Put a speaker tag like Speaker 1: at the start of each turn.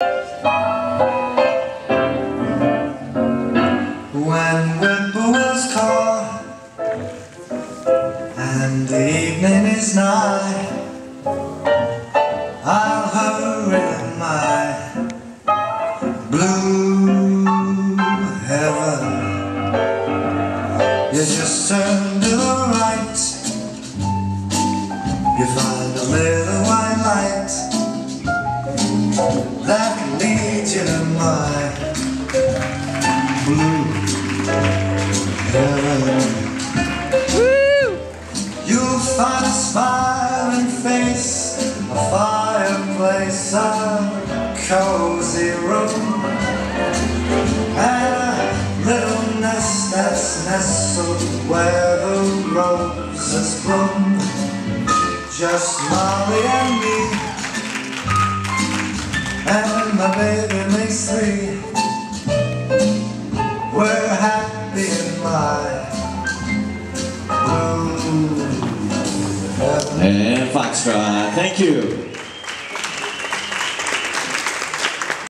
Speaker 1: When whippoorwills call and the evening is nigh, I'll hurry my blue heaven. You just turn to the right, you find a little white light You'll find a smiling face, a fireplace, a cozy room, and a little nest that's nestled where the roses bloom. Just Molly and me, and my baby makes three. We're happy in my.
Speaker 2: And Foxtrot, thank you.